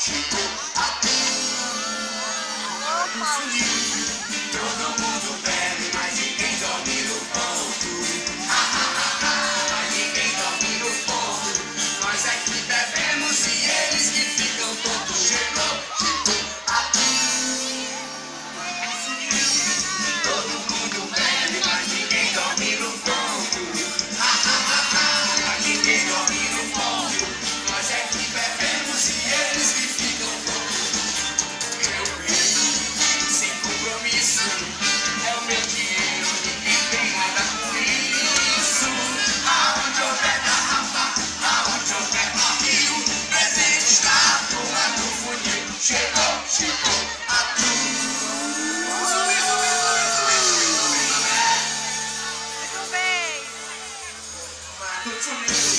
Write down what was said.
She put a for you. Don't know Put some